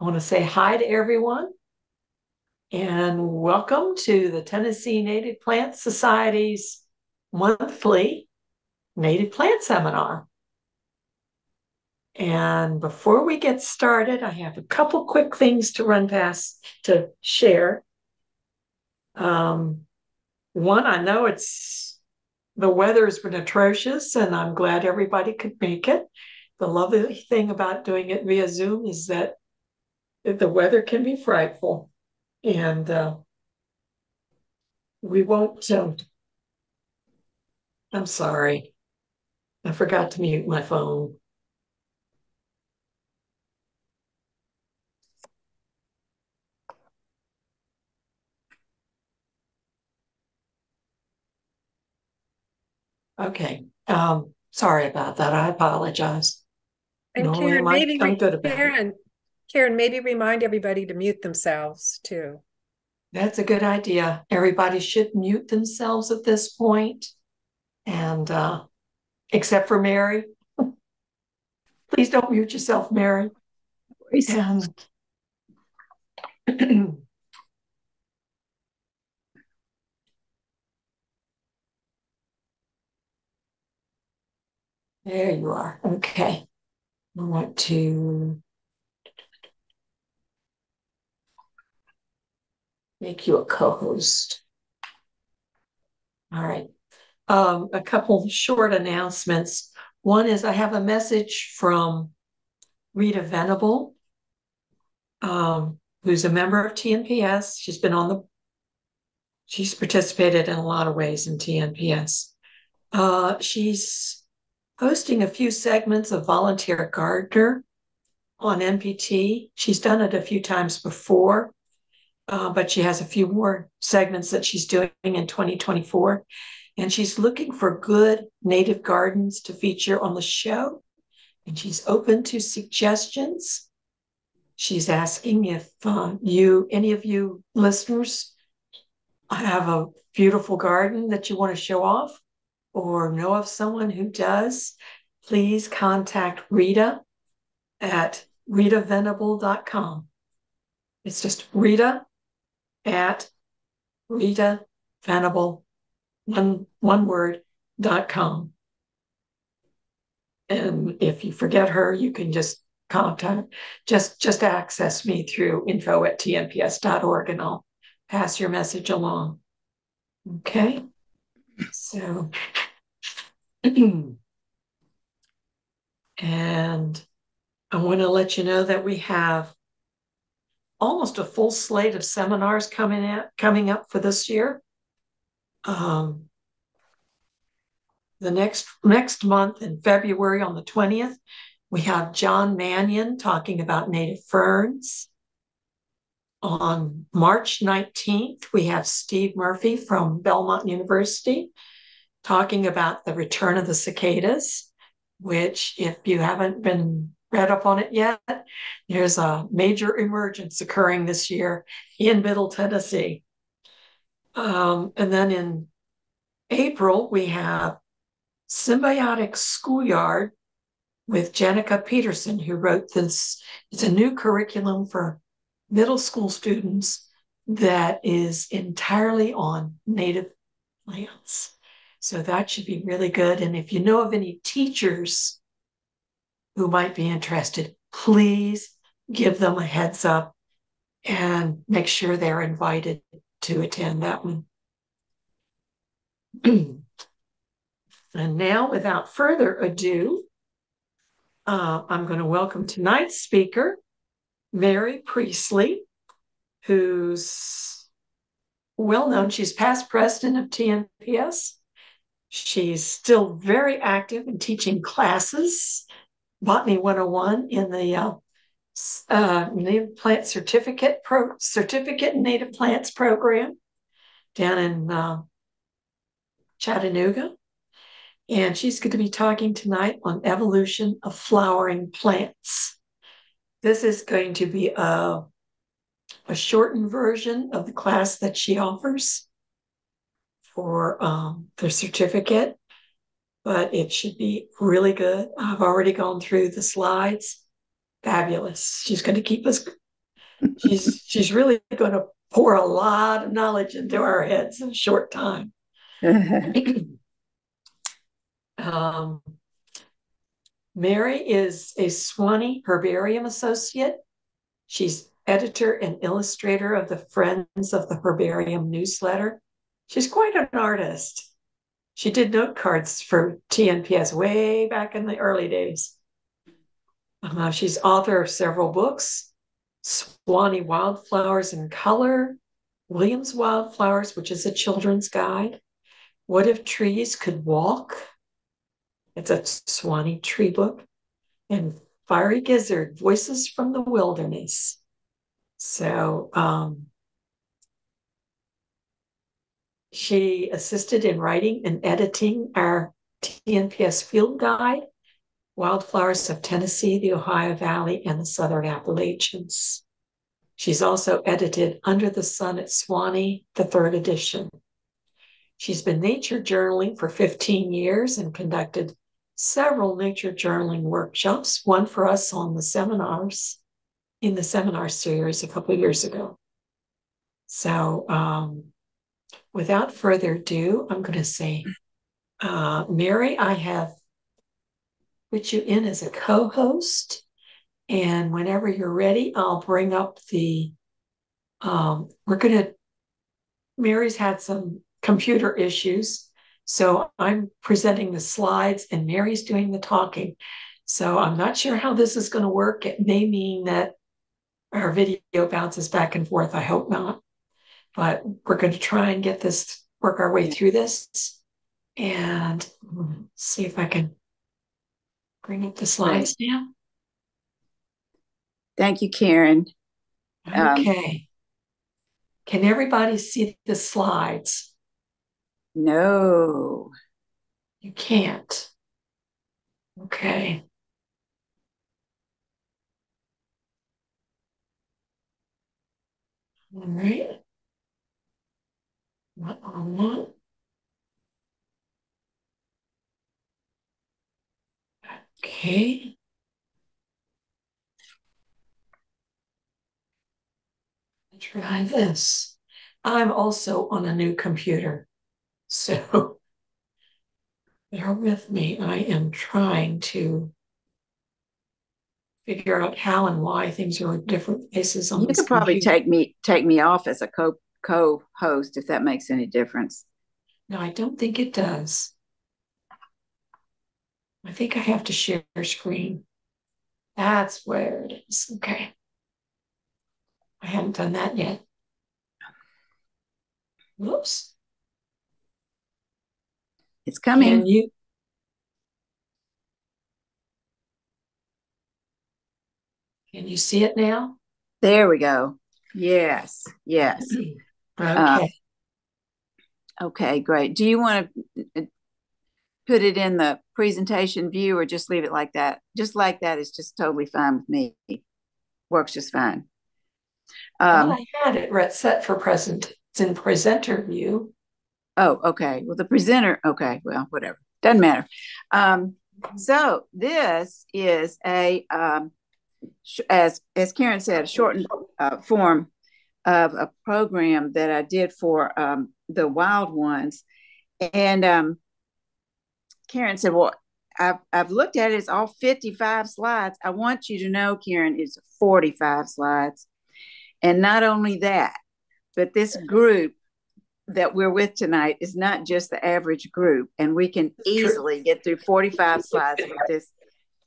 I want to say hi to everyone and welcome to the Tennessee Native Plant Society's monthly Native Plant Seminar. And before we get started, I have a couple quick things to run past to share. Um, one, I know it's the weather's been atrocious, and I'm glad everybody could make it. The lovely thing about doing it via Zoom is that the weather can be frightful, and uh, we won't. Um, I'm sorry, I forgot to mute my phone. Okay. Um, sorry about that. I apologize. And Normally Karen, I'm, maybe I'm good about it. Karen, Karen, maybe remind everybody to mute themselves too. That's a good idea. Everybody should mute themselves at this. And uh, except for Mary. Please don't mute yourself, Mary. And there you are. Okay. I want to make you a co-host. All right. Um, a couple short announcements. One is I have a message from Rita Venable, um, who's a member of TNPS. She's been on the, she's participated in a lot of ways in TNPS. Uh, she's hosting a few segments of Volunteer Gardener on NPT. She's done it a few times before, uh, but she has a few more segments that she's doing in 2024. And she's looking for good native gardens to feature on the show. And she's open to suggestions. She's asking if uh, you, any of you listeners, have a beautiful garden that you want to show off or know of someone who does, please contact Rita at ritavenable.com. It's just Rita at Rita Venable, one, one word, dot com. And if you forget her, you can just contact, just, just access me through info at tnps.org and I'll pass your message along. Okay. So, and I want to let you know that we have almost a full slate of seminars coming out coming up for this year. Um, the next next month in February on the 20th, we have John Mannion talking about native ferns. On March 19th, we have Steve Murphy from Belmont University talking about the return of the cicadas, which, if you haven't been read up on it yet, there's a major emergence occurring this year in Middle Tennessee. Um, and then in April, we have Symbiotic Schoolyard with Jenica Peterson, who wrote this. It's a new curriculum for middle school students that is entirely on native plants. So that should be really good. And if you know of any teachers who might be interested, please give them a heads up and make sure they're invited to attend that one. and now, without further ado, uh, I'm going to welcome tonight's speaker, Mary Priestley, who's well known. She's past president of TNPS She's still very active in teaching classes, Botany 101 in the uh, uh, Native Plant Certificate Pro Certificate in Native Plants program down in uh, Chattanooga. And she's going to be talking tonight on evolution of flowering plants. This is going to be a, a shortened version of the class that she offers for um, the certificate, but it should be really good. I've already gone through the slides. Fabulous. She's going to keep us she's she's really going to pour a lot of knowledge into our heads in a short time. um, Mary is a Sewanee Herbarium Associate. She's editor and illustrator of the Friends of the Herbarium newsletter. She's quite an artist. She did note cards for TNPS way back in the early days. Uh, she's author of several books Sewanee Wildflowers in Color, Williams Wildflowers, which is a children's guide, What If Trees Could Walk? It's a Sewanee tree book, and Fiery Gizzard Voices from the Wilderness. So um, she assisted in writing and editing our TNPS field guide, Wildflowers of Tennessee, the Ohio Valley, and the Southern Appalachians. She's also edited Under the Sun at Sewanee, the third edition. She's been nature journaling for 15 years and conducted several nature journaling workshops, one for us on the seminars in the seminar series a couple years ago. So, um, without further ado, I'm going to say, uh, Mary, I have put you in as a co host. And whenever you're ready, I'll bring up the. Um, we're going to, Mary's had some computer issues. So I'm presenting the slides and Mary's doing the talking. So I'm not sure how this is going to work. It may mean that our video bounces back and forth. I hope not. But we're going to try and get this, work our way through this and see if I can bring up the slides now. Thank you, Karen. Um, okay. Um, can everybody see the slides? No. You can't. Okay. All right. What on what? Okay. Try this. I'm also on a new computer. So bear with me. I am trying to figure out how and why things are in different places on you could probably computer. take me take me off as a co co-host if that makes any difference. No i don't think it does. I think i have to share screen. That's where it is. Okay. I haven't done that yet. Whoops. It's coming. Can you Can you see it now? There we go. Yes, yes. Okay. Uh, okay, great. Do you want to uh, put it in the presentation view or just leave it like that? Just like that is just totally fine with me. Works just fine. Um, well, I had it set for present. It's in presenter view. Oh, okay. Well, the presenter, okay, well, whatever. Doesn't matter. Um, so this is a um, as as Karen said, a shortened uh, form of a program that I did for um, the wild ones, and um, Karen said, "Well, I've I've looked at it. It's all fifty five slides. I want you to know, Karen, it's forty five slides, and not only that, but this group." That we're with tonight is not just the average group, and we can easily get through 45 slides with this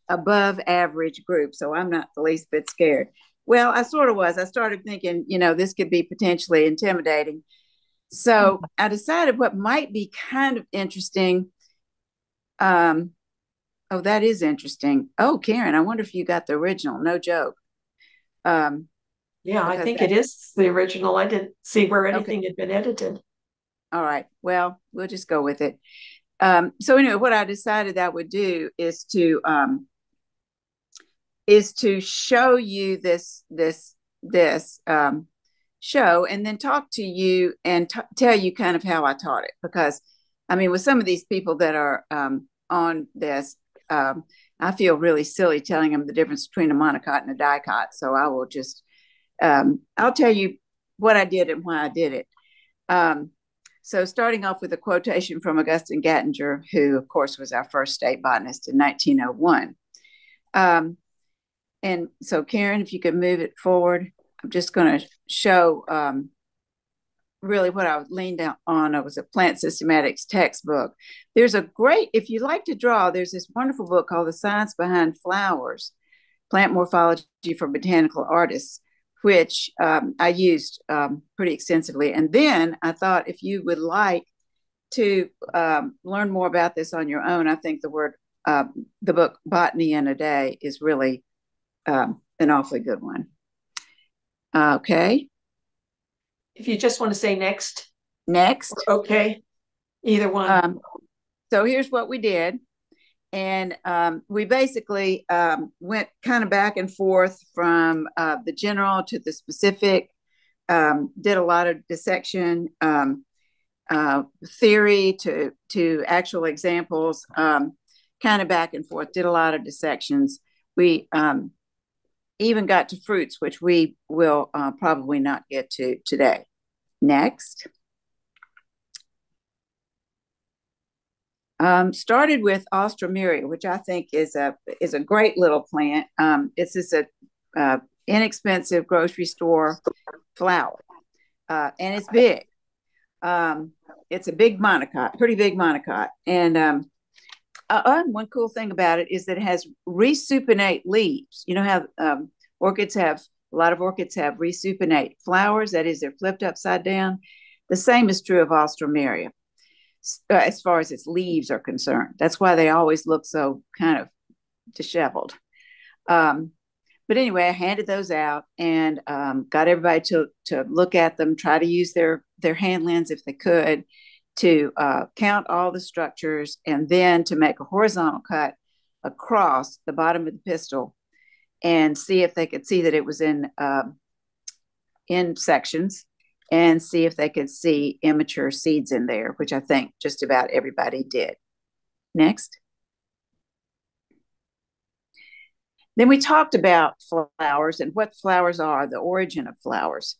above average group. So I'm not the least bit scared. Well, I sort of was. I started thinking, you know, this could be potentially intimidating. So I decided what might be kind of interesting. Um, oh, that is interesting. Oh, Karen, I wonder if you got the original. No joke. Um, yeah, I think that, it is the original. I didn't see where anything okay. had been edited. All right. Well, we'll just go with it. Um, so anyway, what I decided I would do is to um, is to show you this this this um, show and then talk to you and t- tell you kind of how I taught it because I mean with some of these people that are um, on this um, I feel really silly telling them the difference between a monocot and a dicot so I will just um, I'll tell you what I did and why I did it. Um, so, starting off with a quotation from Augustine Gattinger, who, of course, was our first state botanist in 1901. Um, and so, Karen, if you could move it forward, I'm just going to show um, really what I leaned on. It was a plant systematics textbook. There's a great, if you like to draw, there's this wonderful book called The Science Behind Flowers Plant Morphology for Botanical Artists which um, I used um, pretty extensively. And then I thought if you would like to um, learn more about this on your own, I think the word, uh, the book Botany in a Day is really um, an awfully good one. Okay. If you just want to say next. Next. Okay. Either one. Um, so here's what we did and um, we basically um, went kind of back and forth from uh, the general to the specific um, did a lot of dissection um, uh, theory to to actual examples um, kind of back and forth did a lot of dissections we um, even got to fruits which we will uh, probably not get to today next Um, started with Alstroemeria, which I think is a is a great little plant. Um, it's just a uh, inexpensive grocery store flower, uh, and it's big. Um, it's a big monocot, pretty big monocot, and um, uh, uh, one cool thing about it is that it has resupinate leaves. You know how um, orchids have a lot of orchids have resupinate flowers. That is, they're flipped upside down. The same is true of Alstroemeria uh, as far as its leaves are concerned. That's why they always look so kind of disheveled. Um, but anyway, I handed those out and um, got everybody to to look at them, try to use their their hand lens if they could to uh, count all the structures, and then to make a horizontal cut across the bottom of the pistil and see if they could see that it was in uh, in sections and see if they could see immature seeds in there, which I think just about everybody did. Next. Then we talked about flowers and what flowers are, the origin of flowers.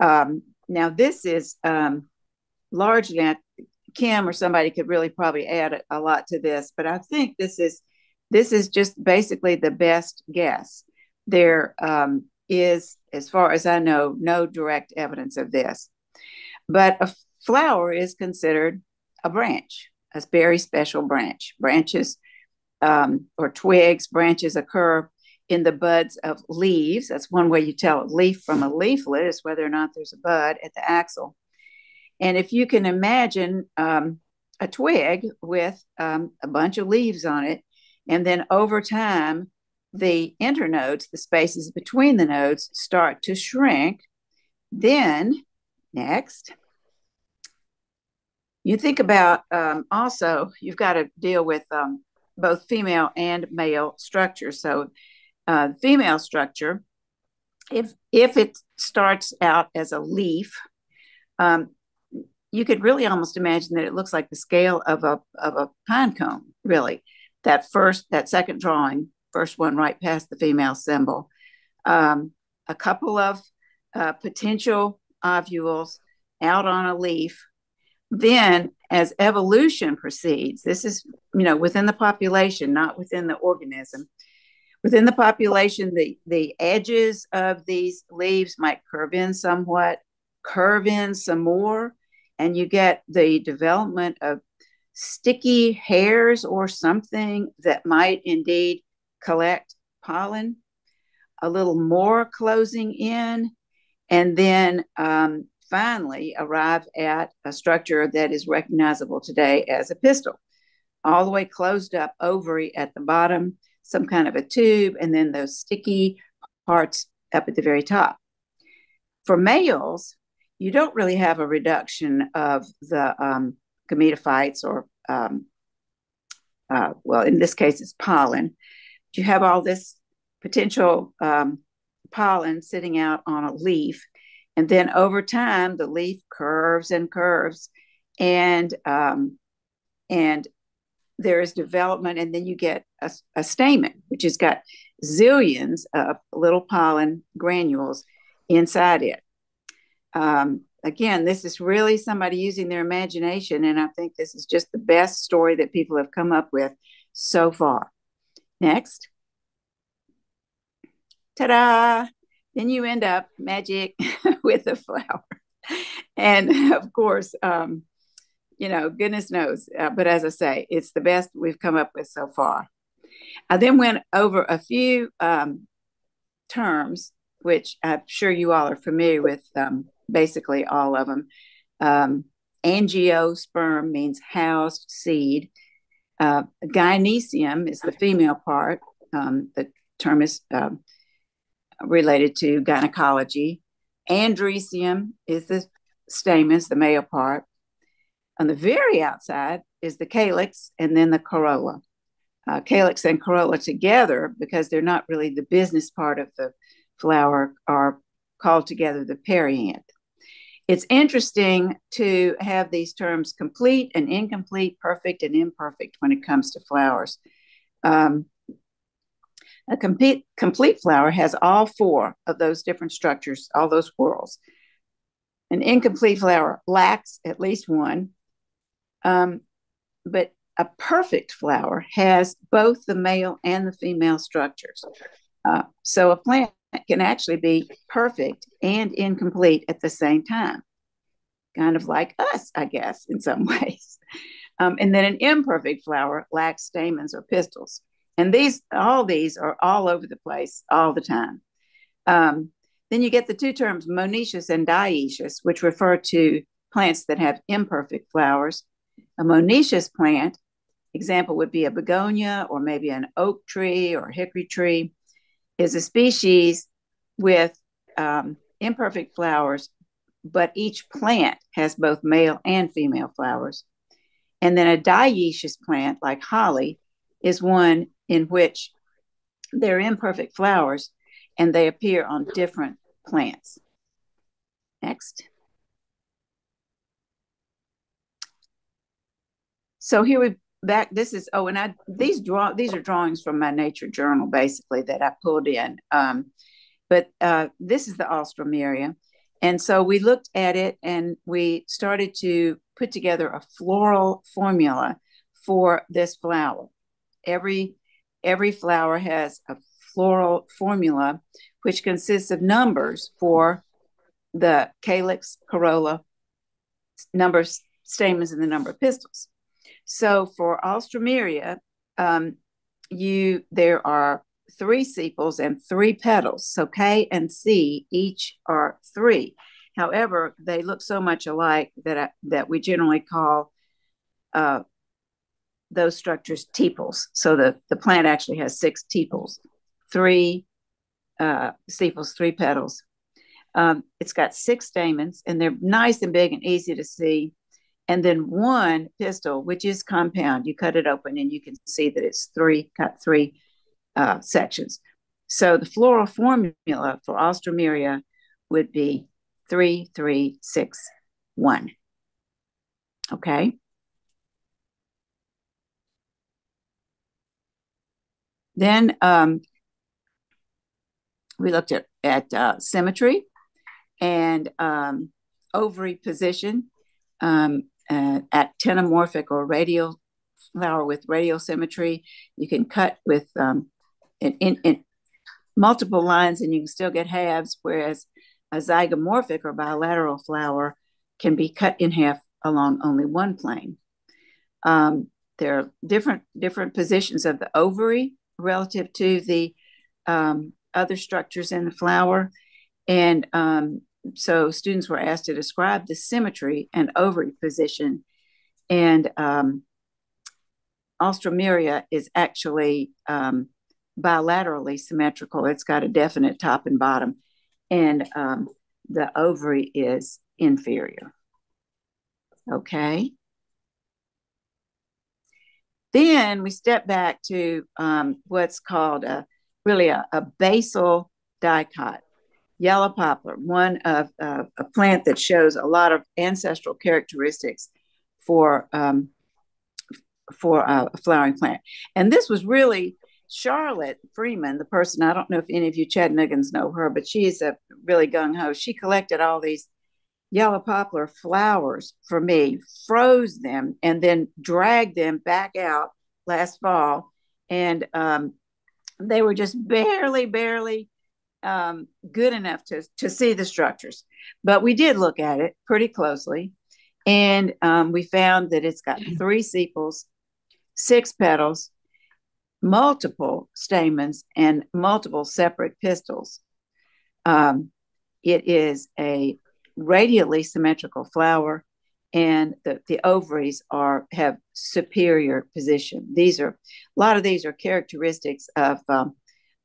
Um, now, this is um, largely, Kim or somebody could really probably add a, a lot to this, but I think this is this is just basically the best guess. There um, is, as far as I know, no direct evidence of this. But a flower is considered a branch, a very special branch. Branches um, or twigs, branches occur in the buds of leaves. That's one way you tell a leaf from a leaflet is whether or not there's a bud at the axil. And if you can imagine um, a twig with um, a bunch of leaves on it, and then over time, the internodes, the spaces between the nodes, start to shrink. Then, next, you think about um, also, you've got to deal with um, both female and male structures. So, uh, female structure, if if it starts out as a leaf, um, you could really almost imagine that it looks like the scale of a of a pine cone. Really, that first that second drawing first one right past the female symbol. Um, a couple of uh, potential ovules out on a leaf. Then, as evolution proceeds, this is, you know, within the population, not within the organism. Within the population, the, the edges of these leaves might curve in somewhat, curve in some more, and you get the development of sticky hairs or something that might indeed collect pollen, a little more closing in, and then um, finally arrive at a structure that is recognizable today as a pistil. All the way closed up ovary at the bottom, some kind of a tube, and then those sticky parts up at the very top. For males, you don't really have a reduction of the um, gametophytes or, um, uh, well, in this case, it's pollen you have all this potential um, pollen sitting out on a leaf. And then over time, the leaf curves and curves, and um, and there is development, and then you get a, a stamen, which has got zillions of little pollen granules inside it. Um, again, this is really somebody using their imagination, and I think this is just the best story that people have come up with so far. Next. Ta da! Then you end up magic with a flower. And of course, um, you know, goodness knows. Uh, but as I say, it's the best we've come up with so far. I then went over a few um, terms, which I'm sure you all are familiar with, um, basically all of them. Um, angiosperm means housed seed. Uh, gynoecium is the female part. Um, the term is uh, related to gynecology. Androecium is the stamens, the male part. On the very outside is the calyx and then the corolla. Uh, calyx and corolla together, because they're not really the business part of the flower, are called together the perianth. It's interesting to have these terms complete and incomplete, perfect and imperfect when it comes to flowers. Um, a complete, complete flower has all four of those different structures, all those whorls. An incomplete flower lacks at least one, um, but a perfect flower has both the male and the female structures. Uh, so a plant can actually be perfect and incomplete at the same time, kind of like us, I guess, in some ways. Um, and then an imperfect flower lacks stamens or pistils. And these, all these are all over the place all the time. Um, then you get the two terms monoecious and dioecious, which refer to plants that have imperfect flowers. A monoecious plant, example would be a begonia or maybe an oak tree or hickory tree, is a species with um, imperfect flowers, but each plant has both male and female flowers. And then a dioecious plant like holly is one in which they're imperfect flowers and they appear on different plants. Next. So here we back. This is oh, and I these draw these are drawings from my nature journal basically that I pulled in. Um, but uh, this is the Alstroemeria, and so we looked at it and we started to put together a floral formula for this flower. Every every flower has a floral formula, which consists of numbers for the calyx, corolla, numbers, stamens, and the number of pistils. So for Alstroemeria, um, you there are three sepals and three petals. So K and C each are three. However, they look so much alike that I, that we generally call uh, those structures tepals. So the, the plant actually has six tepals, three uh, sepals, three petals. Um, it's got six stamens, and they're nice and big and easy to see. And then one pistil, which is compound. You cut it open, and you can see that it's three cut three uh, sections. So the floral formula for Alstroemeria would be three, three, six, one. Okay. Then um, we looked at, at uh, symmetry and um, ovary position um, uh, actinomorphic or radial flower with radial symmetry. You can cut with um, in, in, in, multiple lines and you can still get halves, whereas a zygomorphic or bilateral flower can be cut in half along only one plane. Um, there are different different positions of the ovary relative to the um, other structures in the flower. And um, so students were asked to describe the symmetry and ovary position. And um, Alstroemeria is actually um, bilaterally symmetrical. It's got a definite top and bottom. And um, the ovary is inferior. Okay. Then we step back to um, what's called a really a, a basal dicot, yellow poplar, one of uh, a plant that shows a lot of ancestral characteristics for um, for a flowering plant. And this was really Charlotte Freeman, the person, I don't know if any of you Chattanoogans know her, but she's a really gung ho. She collected all these yellow poplar flowers for me, froze them, and then dragged them back out last fall. And um, they were just barely, barely um, good enough to, to see the structures. But we did look at it pretty closely. And um, we found that it's got three sepals, six petals, multiple stamens, and multiple separate pistils. Um, it is a radially symmetrical flower, and the, the ovaries are have superior position. These are a lot of these are characteristics of um,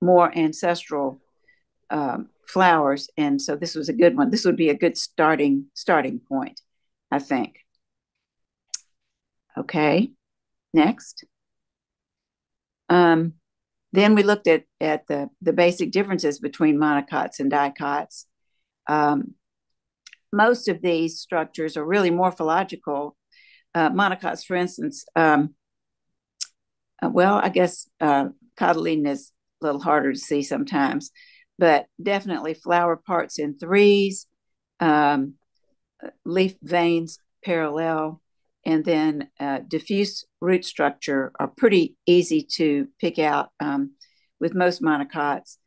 more ancestral um, flowers, and so this was a good one. This would be a good starting starting point, I think. Okay, next. Um, then we looked at at the the basic differences between monocots and dicots. Um, most of these structures are really morphological. Uh, monocots, for instance, um, uh, well, I guess uh, cotyledon is a little harder to see sometimes, but definitely flower parts in threes, um, leaf veins parallel, and then uh, diffuse root structure are pretty easy to pick out um, with most monocots.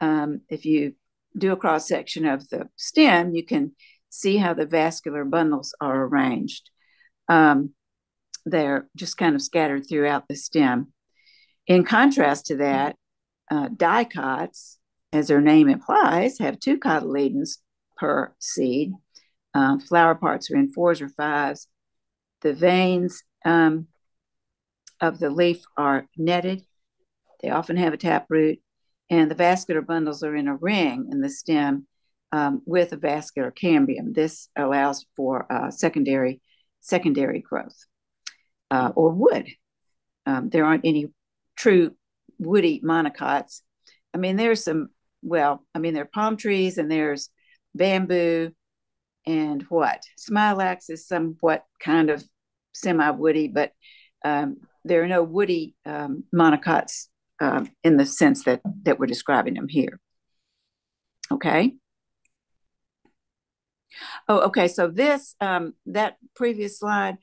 Um, if you do a cross section of the stem, you can see how the vascular bundles are arranged. Um, they're just kind of scattered throughout the stem. In contrast to that, uh, dicots, as their name implies, have two cotyledons per seed. Uh, flower parts are in fours or fives, the veins um, of the leaf are netted. They often have a taproot, and the vascular bundles are in a ring in the stem um, with a vascular cambium. This allows for uh, secondary secondary growth uh, or wood. Um, there aren't any true woody monocots. I mean, there's some. Well, I mean, there are palm trees and there's bamboo and what smilax is somewhat kind of semi-woody, but um, there are no woody um, monocots uh, in the sense that that we're describing them here. Okay. Oh, okay. So this um, that previous slide,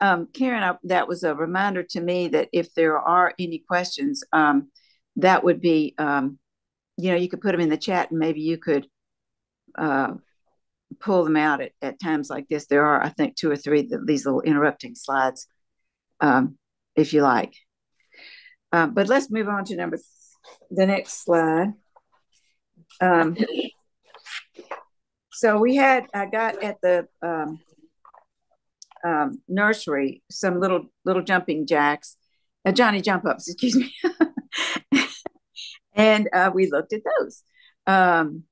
um, Karen, I, that was a reminder to me that if there are any questions, um, that would be, um, you know, you could put them in the chat, and maybe you could uh, pull them out at, at times like this. There are, I think, two or three these little interrupting slides, um, if you like. Um, but let's move on to number the next slide. Um, so we had I got at the um, um, nursery some little little jumping jacks, uh, Johnny jump ups, excuse me, and uh, we looked at those. Um,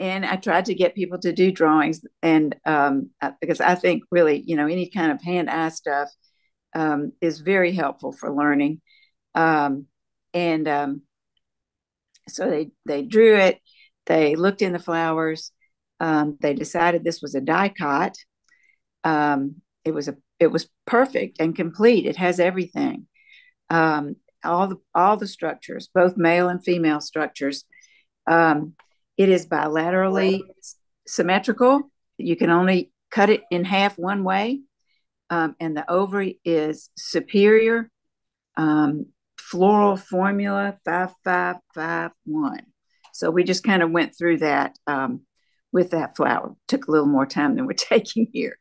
and I tried to get people to do drawings, and um, because I think really, you know, any kind of hand eye stuff um, is very helpful for learning. Um, and um, so they they drew it. They looked in the flowers. Um, they decided this was a dicot. Um, it was a it was perfect and complete. It has everything. All the all the structures, both male and female structures. Um, it is bilaterally symmetrical. You can only cut it in half one way. Um, and the ovary is superior. Um, floral formula 5551. So we just kind of went through that um, with that flower. Took a little more time than we're taking here.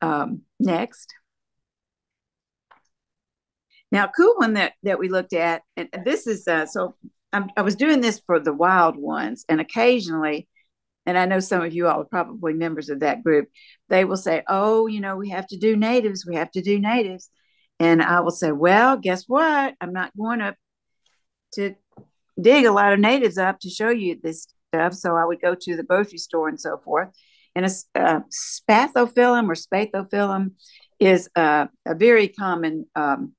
Um, next. Now, cool one that, that we looked at, and this is uh, so I'm, i was doing this for the wild ones, and occasionally, and I know some of you all are probably members of that group, they will say, "Oh, you know, we have to do natives. We have to do natives," and I will say, "Well, guess what? I'm not going to to dig a lot of natives up to show you this stuff." So I would go to the grocery store and so forth. And a, uh, spathophyllum or spathophyllum is a very common um,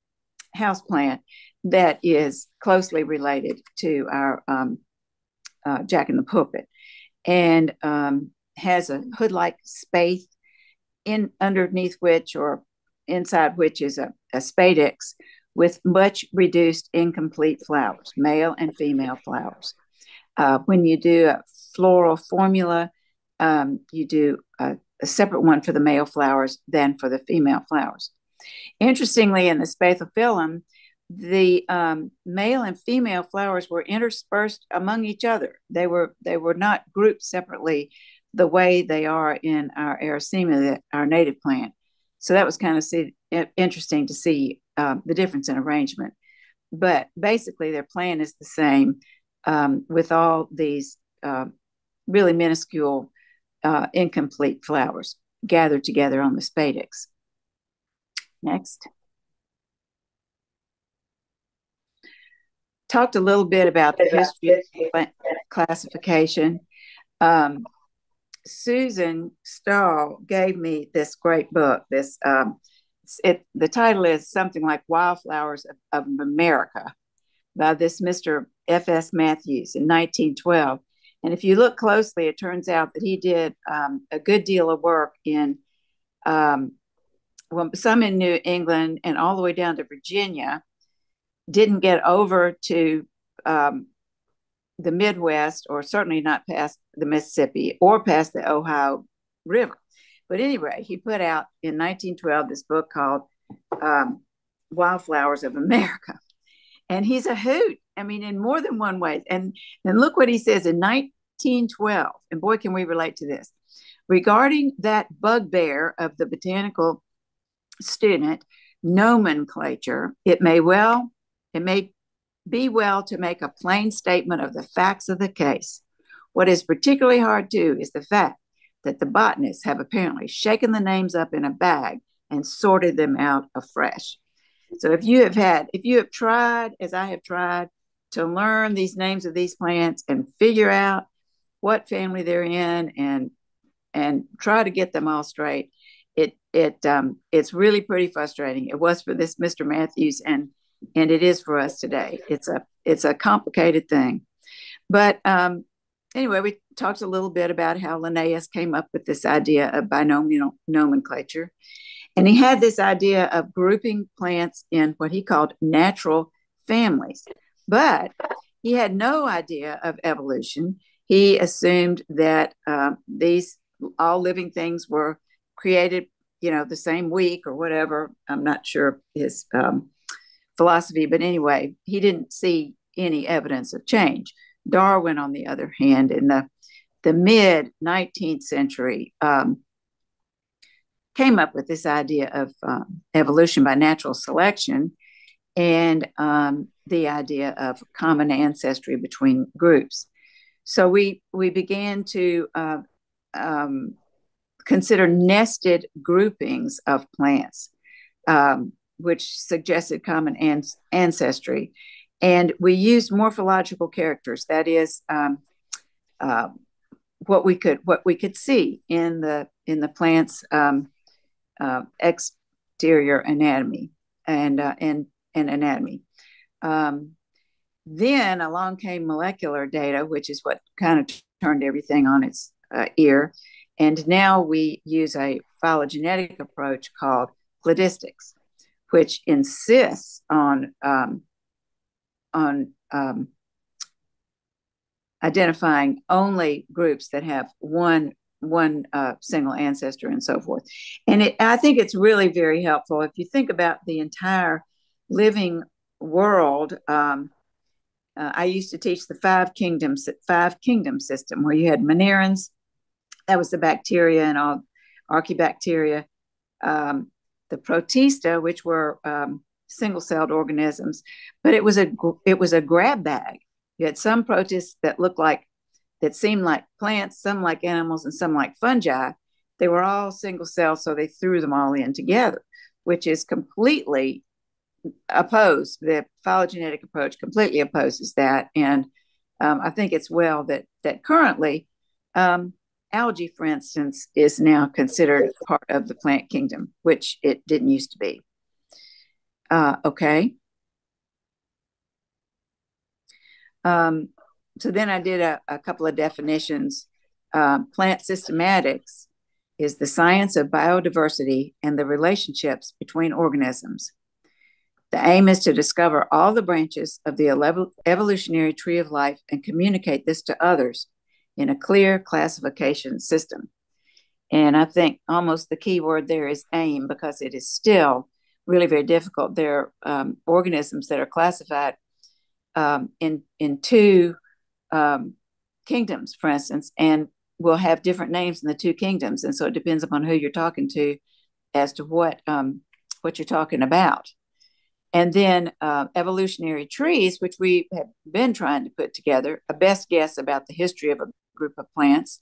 house plant that is closely related to our um, uh, Jack in the Pulpit and um, has a hood like space in underneath which or inside which is a, a spadix with much reduced incomplete flowers, male and female flowers. Uh, when you do a floral formula, um, you do a, a, separate one for the male flowers than for the female flowers. Interestingly, in the spathiphyllum, the um, male and female flowers were interspersed among each other. They were they were not grouped separately the way they are in our Arisaema, our native plant. So that was kind of see, interesting to see um, the difference in arrangement. But basically, their plan is the same um, with all these uh, really minuscule, uh, incomplete flowers gathered together on the spadix. Next. Talked a little bit about the history of classification. Um, Susan Stahl gave me this great book. This um, it the title is something like Wildflowers of, of America by this Mr. F.S. Matthews in 1912. And if you look closely, it turns out that he did um, a good deal of work in um, well, some in New England and all the way down to Virginia. Didn't get over to um, the Midwest, or certainly not past the Mississippi or past the Ohio River. But anyway, he put out in 1912 this book called um, Wildflowers of America. And he's a hoot. I mean, in more than one way. And then look what he says in 1912. And boy, can we relate to this. Regarding that bugbear of the botanical student, nomenclature, it may well, it may be well to make a plain statement of the facts of the case. What is particularly hard to is the fact that the botanists have apparently shaken the names up in a bag and sorted them out afresh. So if you have had, if you have tried, as I have tried, to learn these names of these plants and figure out what family they're in and and try to get them all straight, it um, it's really pretty frustrating. It was for this Mr. Matthews and and it is for us today. It's a it's a complicated thing, but um, anyway, we talked a little bit about how Linnaeus came up with this idea of binomial nomenclature, and he had this idea of grouping plants in what he called natural families, but he had no idea of evolution. He assumed that uh, these all living things were created, you know, the same week or whatever. I'm not sure his um, philosophy. But anyway, he didn't see any evidence of change. Darwin, on the other hand, in the, the mid 19th century, um, came up with this idea of um, evolution by natural selection and um, the idea of common ancestry between groups. So we we began to uh, um, consider nested groupings of plants. Um, which suggested common an- ancestry. And we used morphological characters, that is, um, uh, what we could what we could see in the in the plant's um, uh, exterior anatomy and uh, and and anatomy. Um, then along came molecular data, which is what kind of turned everything on its uh, ear. And now we use a phylogenetic approach called cladistics which insists on um, on um, identifying only groups that have one one uh, single ancestor and so forth. And it, I think it's really very helpful if you think about the entire living world. Um, uh, I used to teach the five kingdoms five kingdom system where you had Monera, that was the bacteria and all archaebacteria. Um, the protista, which were um, single-celled organisms, but it was a it was a grab bag. You had some protists that looked like that seemed like plants, some like animals, and some like fungi. They were all single cell, so they threw them all in together, which is completely opposed. The phylogenetic approach completely opposes that, and um, I think it's well that that currently um, algae, for instance, is now considered part of the plant kingdom, which it didn't used to be. Uh, okay. Um, so then I did a, a couple of definitions. Uh, plant systematics is the science of biodiversity and the relationships between organisms. The aim is to discover all the branches of the evolutionary tree of life and communicate this to others in a clear classification system. And I think almost the key word there is aim because it is still really very difficult. There are um, organisms that are classified um, in in two um, kingdoms, for instance, and will have different names in the two kingdoms, and so it depends upon who you're talking to as to what um, what you're talking about. And then uh, evolutionary trees, which we have been trying to put together, a best guess about the history of a group of plants.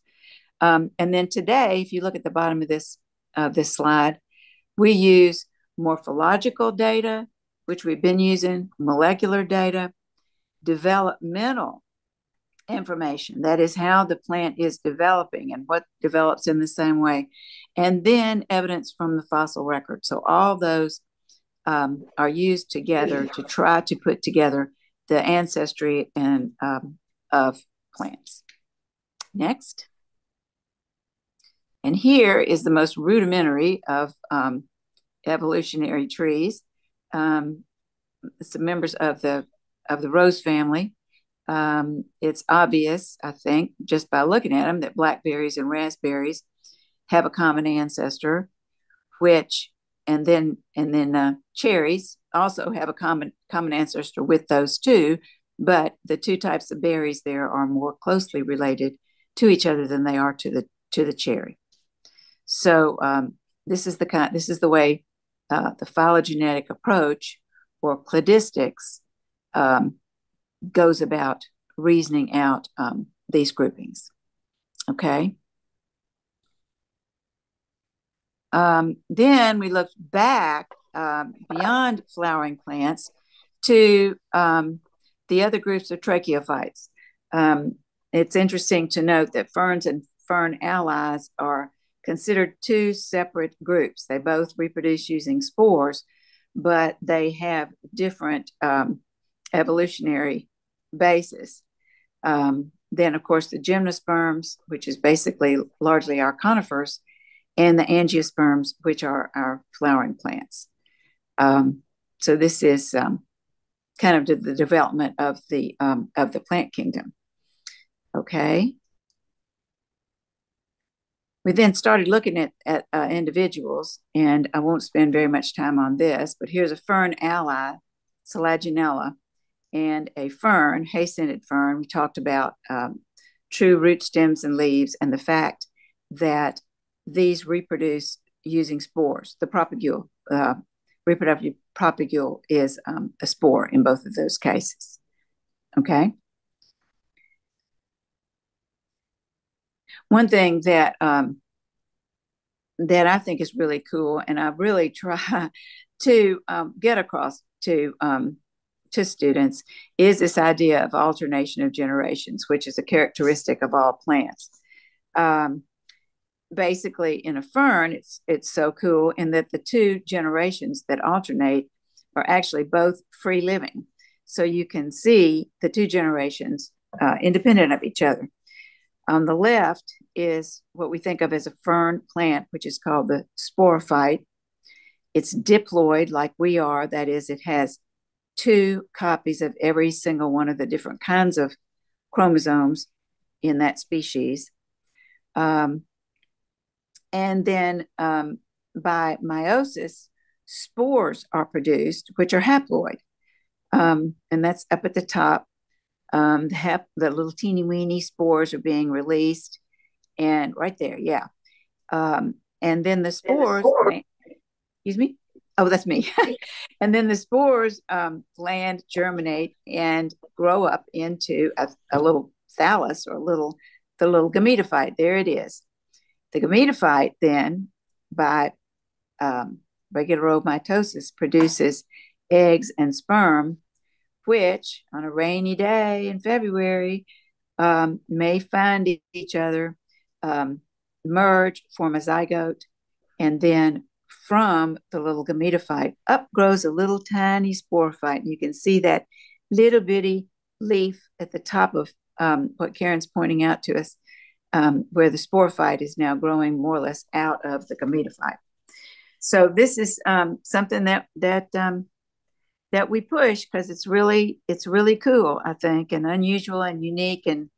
Um, and then today, if you look at the bottom of this uh, this slide, we use morphological data, which we've been using, molecular data, developmental information. That is how the plant is developing and what develops in the same way. And then evidence from the fossil record. So all those um, are used together to try to put together the ancestry and um, of plants. Next. And here is the most rudimentary of um, evolutionary trees. Um, some members of the of the rose family. Um, it's obvious, I think, just by looking at them, that blackberries and raspberries have a common ancestor, which and then and then uh, cherries also have a common common ancestor with those two. But the two types of berries there are more closely related to each other than they are to the to the cherry. So um, this is the kind. This is the way uh, the phylogenetic approach or cladistics um, goes about reasoning out um, these groupings. Okay. Um, then we looked back um, beyond flowering plants to um, the other groups of tracheophytes. Um, it's interesting to note that ferns and fern allies are considered two separate groups. They both reproduce using spores, but they have different um, evolutionary basis. Um, then, of course, the gymnosperms, which is basically largely our conifers, and the angiosperms, which are our flowering plants. Um, so this is um, kind of the development of the um, of the plant kingdom. Okay. We then started looking at, at uh, individuals, and I won't spend very much time on this, but here's a fern ally, Selaginella, and a fern, hay-scented fern. We talked about um, true root stems and leaves and the fact that these reproduce using spores. The propagule, uh, reproductive propagule is um, a spore in both of those cases. Okay. One thing that um, that I think is really cool, and I really try to um, get across to um, to students, is this idea of alternation of generations, which is a characteristic of all plants. Um, basically, in a fern, it's it's so cool in that the two generations that alternate are actually both free living, so you can see the two generations uh, independent of each other. On the left is what we think of as a fern plant, which is called the sporophyte. It's diploid, like we are. That is, it has two copies of every single one of the different kinds of chromosomes in that species. Um, and then um, by meiosis, spores are produced, which are haploid. Um, and that's up at the top. Um, the, hep, the little teeny weeny spores are being released, and right there, yeah. Um, and then the spores, excuse me. Oh, that's me. and then the spores um, land, germinate, and grow up into a, a little thallus or a little the little gametophyte. There it is. The gametophyte then, by um, regular mitosis, produces eggs and sperm which on a rainy day in February um, may find each other, um, merge, form a zygote, and then from the little gametophyte up grows a little tiny sporophyte. And you can see that little bitty leaf at the top of um, what Karen's pointing out to us, um, where the sporophyte is now growing more or less out of the gametophyte. So this is um, something that that um, that we push because it's really it's really cool, I think, and unusual and unique and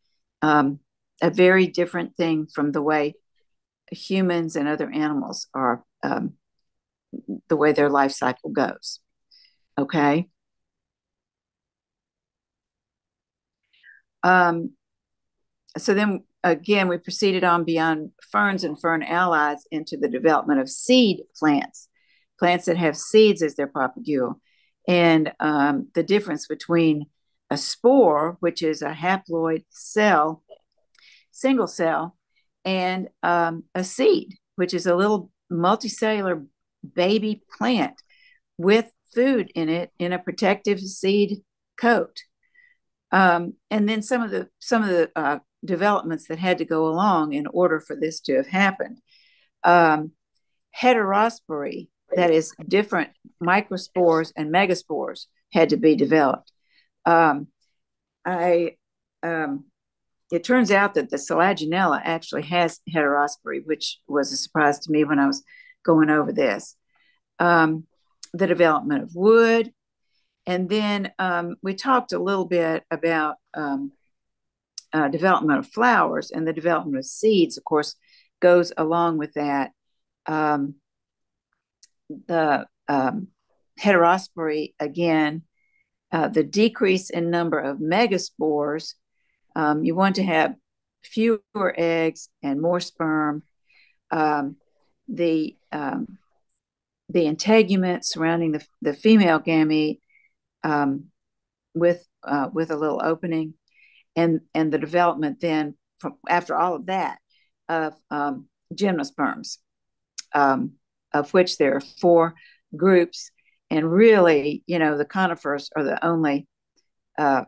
um, a very different thing from the way humans and other animals are um, the way their life cycle goes. Okay. Um, so then again, we proceeded on beyond ferns and fern allies into the development of seed plants, plants that have seeds as their propagule. And um, the difference between a spore, which is a haploid cell, single cell, and um, a seed, which is a little multicellular baby plant with food in it in a protective seed coat. Um, and then some of the some of the uh, developments that had to go along in order for this to have happened. Um, heterospory, that is, different microspores and megaspores, had to be developed. Um, I um, it turns out that the Selaginella actually has heterospory, which was a surprise to me when I was going over this. Um, the development of wood, and then um, we talked a little bit about um, uh, development of flowers and the development of seeds, of course, goes along with that. Um, the um, heterospory, again, uh, the decrease in number of megaspores. Um, you want to have fewer eggs and more sperm. Um, the um, the integument surrounding the, the female gamete um, with uh, with a little opening, and and the development then from after all of that of gymnosperms, um, of which there are four groups, and really, you know, the conifers are the only, uh,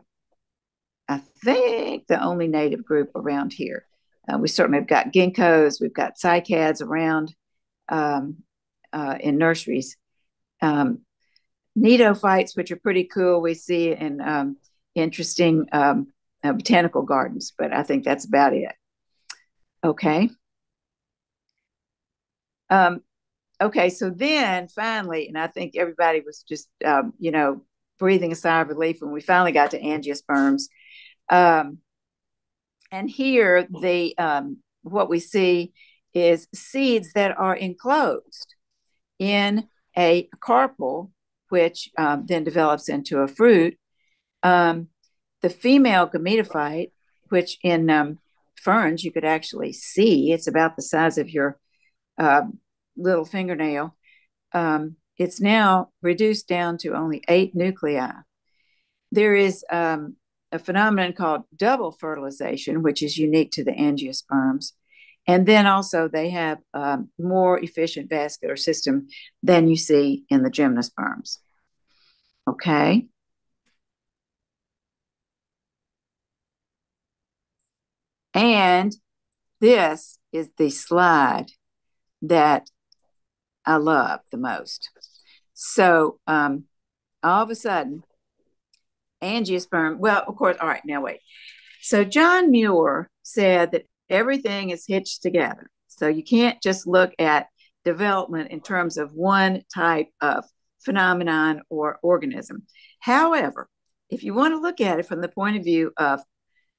I think, the only native group around here. Uh, we certainly have got ginkgos, we've got cycads around um, uh, in nurseries. Um, Gnetophytes, which are pretty cool, we see in um, interesting um, uh, botanical gardens, but I think that's about it. Okay. Um, okay, so then finally, and I think everybody was just, um, you know, breathing a sigh of relief when we finally got to angiosperms. Um, and here, the um, what we see is seeds that are enclosed in a carpel which um, then develops into a fruit. Um, the female gametophyte, which in um, ferns you could actually see, it's about the size of your uh, little fingernail. Um, it's now reduced down to only eight nuclei. There is um, a phenomenon called double fertilization, which is unique to the angiosperms. And then also they have a more efficient vascular system than you see in the gymnosperms. Okay. And this is the slide that I love the most. So um, all of a sudden, angiosperm, well, of course, all right, now wait. So John Muir said that everything is hitched together. So you can't just look at development in terms of one type of phenomenon or organism. However, if you want to look at it from the point of view of,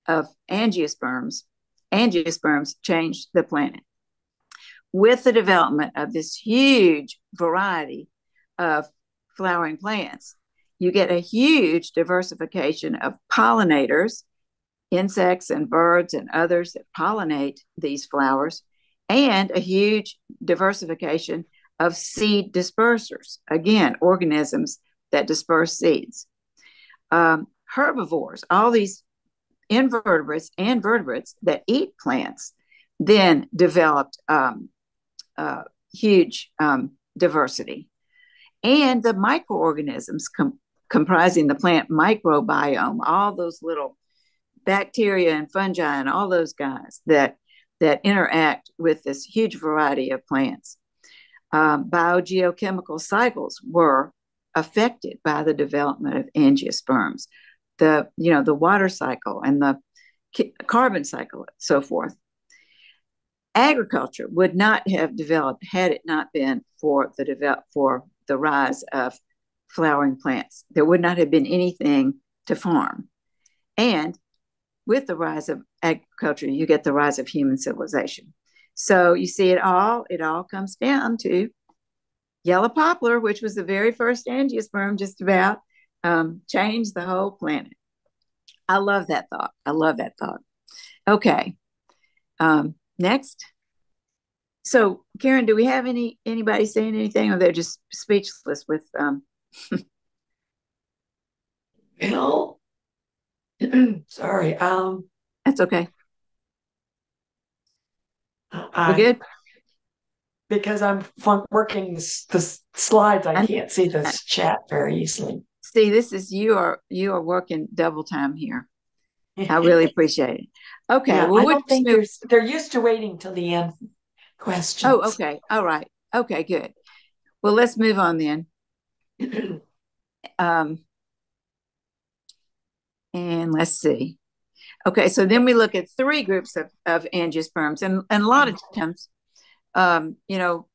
of angiosperms, angiosperms change the planet. With the development of this huge variety of flowering plants, you get a huge diversification of pollinators insects and birds and others that pollinate these flowers, and a huge diversification of seed dispersers. Again, organisms that disperse seeds. Um, herbivores, all these invertebrates and vertebrates that eat plants, then developed um, uh, huge um, diversity. And the microorganisms com- comprising the plant microbiome, all those little bacteria and fungi and all those guys that that interact with this huge variety of plants. Um, biogeochemical cycles were affected by the development of angiosperms, the you know the water cycle and the carbon cycle, and so forth. Agriculture would not have developed had it not been for the develop for the rise of flowering plants. There would not have been anything to farm. And with the rise of agriculture, you get the rise of human civilization. So you see it all, it all comes down to yellow poplar, which was the very first angiosperm, just about, um, changed the whole planet. I love that thought. I love that thought. Okay. Um, next. So, Karen, do we have any anybody saying anything, or they're just speechless with? Um... Bill, sorry. Um, that's okay. I, We're good. Because I'm working the, the slides, I can't see this chat very easily. See, this is you are you are working double time here. I really appreciate it. Okay, Yeah, well, I don't think there's, they're used to waiting till the end questions. Oh, okay. All right. Okay, good. Well, let's move on then. Um, and let's see. Okay, so then we look at three groups of, of angiosperms, and, and a lot of times, um, you know,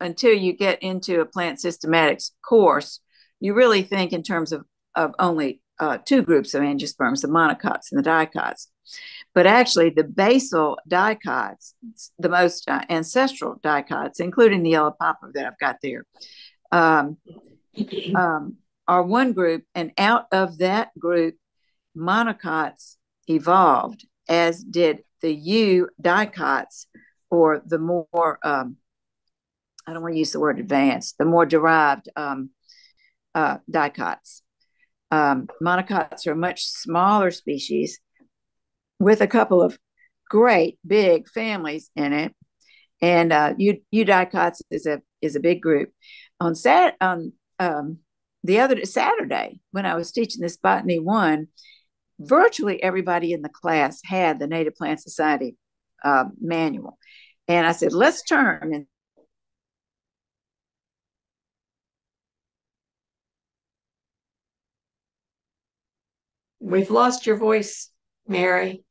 until you get into a plant systematics course, you really think in terms of, of only uh, two groups of angiosperms, the monocots and the dicots. But actually, the basal dicots, the most uh, ancestral dicots, including the yellow poplar that I've got there, um, um, are one group. And out of that group, monocots evolved, as did the U dicots, or the more, um, I don't want to use the word advanced, the more derived um, uh, dicots. Um, monocots are a much smaller species with a couple of great big families in it. And uh, eudicots is a is a big group. On Sat on um, the other Saturday when I was teaching this botany one, virtually everybody in the class had the Native Plant Society uh, manual, and I said, let's turn and We've lost your voice, Mary.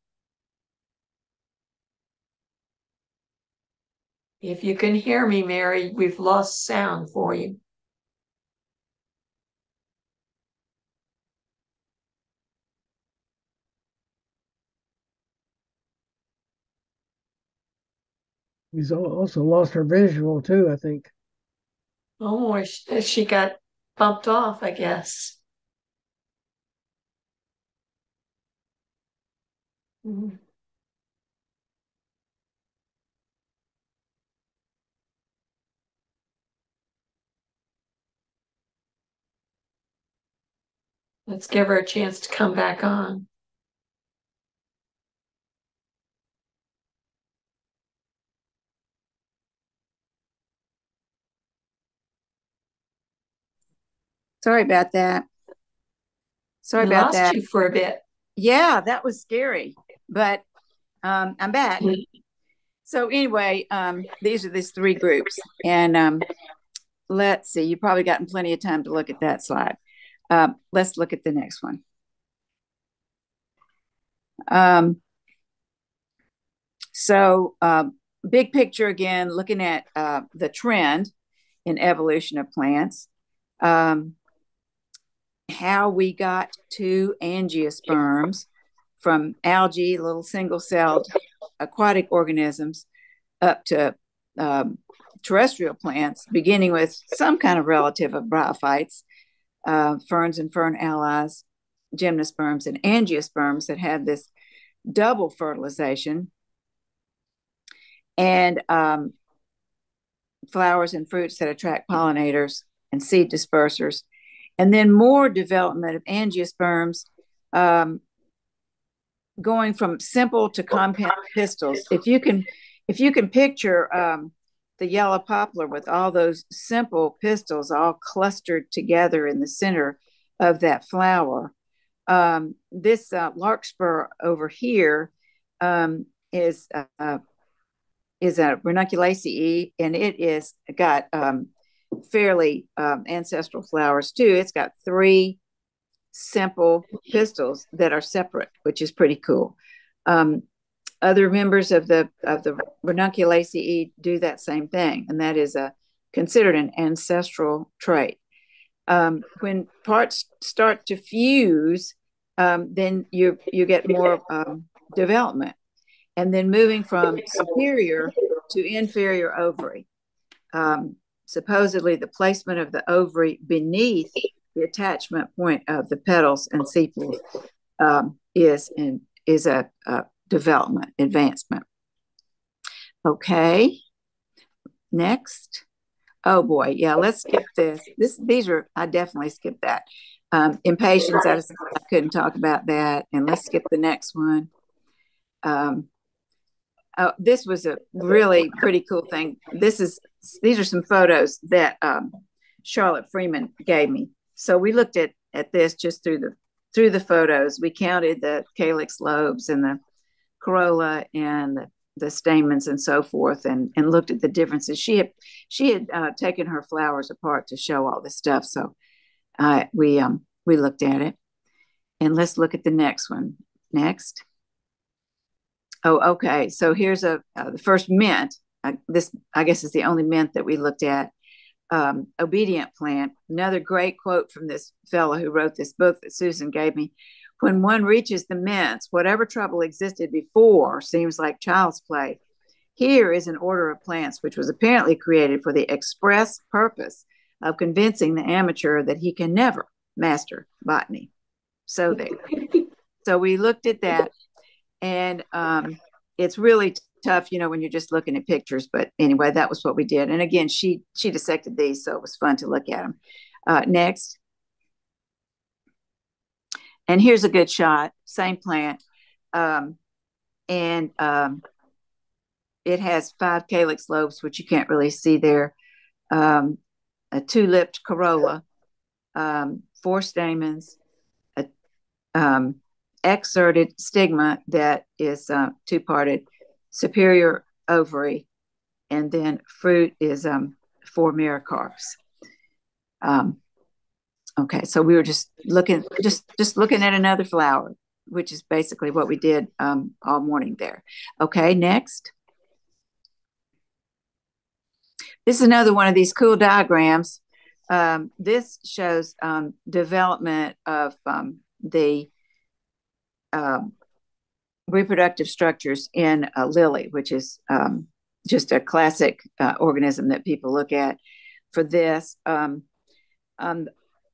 If you can hear me, Mary, we've lost sound for you. He's al- also lost her visual too, I think. Oh, she got bumped off, I guess. Mhm. Let's give her a chance to come back on. sorry about that. Sorry We about that. for a bit. Yeah, that was scary, but um, I'm back. So anyway, um, these are these three groups, and um, let's see. You've probably gotten plenty of time to look at that slide. Um, let's look at the next one. Um, so uh, big picture again, looking at uh, the trend in evolution of plants. Um, how we got to angiosperms from algae, little single celled aquatic organisms, up to um, terrestrial plants, beginning with some kind of relative of bryophytes, uh, ferns and fern allies, gymnosperms and angiosperms that have this double fertilization, and um, flowers and fruits that attract pollinators and seed dispersers. And then more development of angiosperms um, going from simple to compound pistils. If you can, if you can picture um, the yellow poplar with all those simple pistils all clustered together in the center of that flower, um, this uh, larkspur over here um, is uh, is a ranunculaceae, and it is got um, fairly um, ancestral flowers too. It's got three simple pistils that are separate, which is pretty cool. Um, other members of the of the ranunculaceae do that same thing, and that is a considered an ancestral trait. Um, when parts start to fuse, um, then you you get more um, development, and then moving from superior to inferior ovary. Um, supposedly, the placement of the ovary beneath the attachment point of the petals and sepals um, is in, is a, a development advancement. Okay, next. Oh boy, yeah, let's skip this. This these are I definitely skipped that. Um, Impatiens, I, just, I couldn't talk about that. And let's skip the next one. Um, oh, this was a really pretty cool thing. This is these are some photos that um, Charlotte Freeman gave me. So we looked at at this just through the through the photos. We counted the calyx lobes and the corolla and the, the stamens and so forth, and and looked at the differences. She had she had uh, taken her flowers apart to show all this stuff. So uh, we um we looked at it, and let's look at the next one. Next. Oh, okay. So here's a uh, the first mint. This I guess is the only mint that we looked at um, obedient plant. Another great quote from this fellow who wrote this book that Susan gave me. When one reaches the mints, whatever trouble existed before seems like child's play. Here is an order of plants which was apparently created for the express purpose of convincing the amateur that he can never master botany. So there. so we looked at that, and um, it's really tough, you know, when you're just looking at pictures. But anyway, that was what we did. And again, she she dissected these, so it was fun to look at them. Uh, next. And here's a good shot, same plant. Um, and um, it has five calyx lobes, which you can't really see there, um, a two-lipped corolla, um, four stamens, a um, exserted stigma that is uh, two-parted, superior ovary, and then fruit is um, four mericarps. Um, okay, so we were just looking, just just looking at another flower, which is basically what we did um, all morning there. Okay, next. This is another one of these cool diagrams. Um, this shows um, development of um, the um, reproductive structures in a lily, which is um, just a classic uh, organism that people look at for this. Um, on,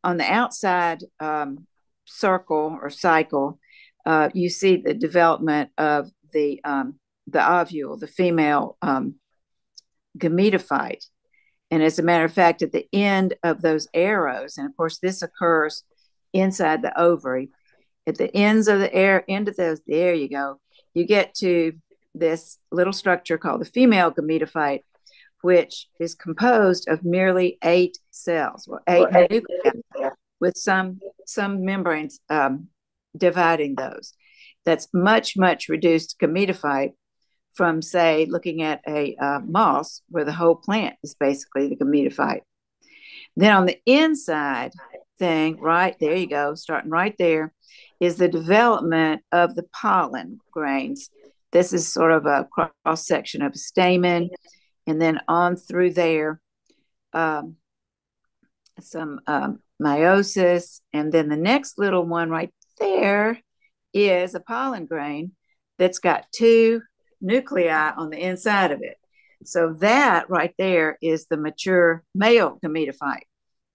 on the outside um, circle or cycle, uh, you see the development of the um, the ovule, the female um, gametophyte. And as a matter of fact, at the end of those arrows, and of course this occurs inside the ovary, at the ends of the air end of those there you go. You get to this little structure called the female gametophyte which is composed of merely eight cells or eight nuclei with some some membranes um, dividing those. That's much much reduced gametophyte from say looking at a uh, moss where the whole plant is basically the gametophyte then on the inside thing right there you go starting right there is the development of the pollen grains. This is sort of a cross section of a stamen, and then on through there, um, some um, meiosis, and then the next little one right there is a pollen grain that's got two nuclei on the inside of it. So that right there is the mature male gametophyte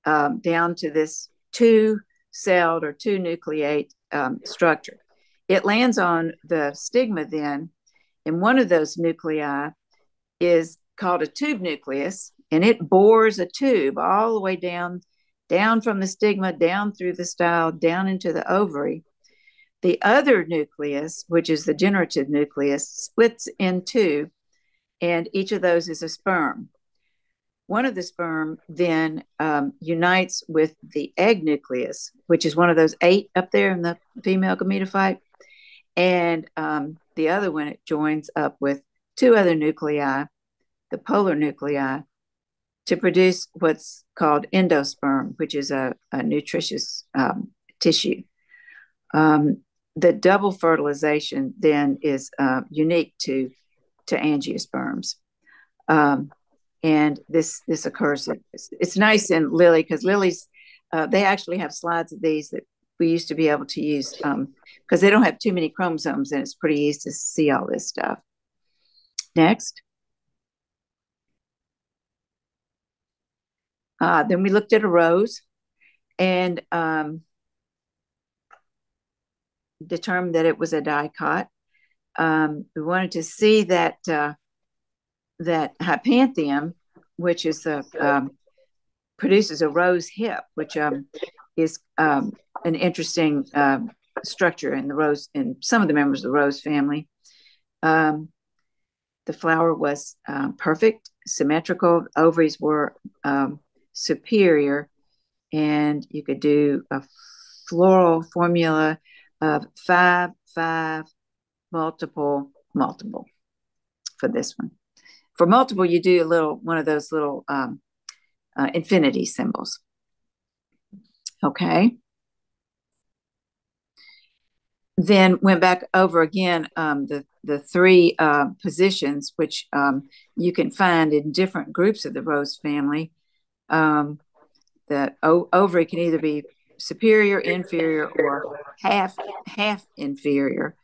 um, down to this two celled or two nucleate um, structure. It lands on the stigma then, and one of those nuclei is called a tube nucleus, and it bores a tube all the way down, down from the stigma, down through the style, down into the ovary. The other nucleus, which is the generative nucleus, splits in two, and each of those is a sperm. One of the sperm then um, unites with the egg nucleus, which is one of those eight up there in the female gametophyte. And um, the other one, it joins up with two other nuclei, the polar nuclei, to produce what's called endosperm, which is a, a nutritious um, tissue. Um, the double fertilization then is uh, unique to, to angiosperms. Um, and this this occurs. It's, it's nice in lily because lilies uh, they actually have slides of these that we used to be able to use because um, they don't have too many chromosomes and it's pretty easy to see all this stuff. Next. Uh, then we looked at a rose and um, determined that it was a dicot. Um, we wanted to see that uh, that hypanthium, which is the um, produces a rose hip, which um, is um, an interesting uh, structure in the rose in some of the members of the rose family. Um, the flower was uh, perfect, symmetrical. Ovaries were um, superior, and you could do a floral formula of five, five, multiple, multiple for this one. For multiple, you do a little one of those little um, uh, infinity symbols. Okay. Then went back over again um, the the three uh, positions which um, you can find in different groups of the rose family. Um, the ovary can either be superior, inferior, or half half inferior,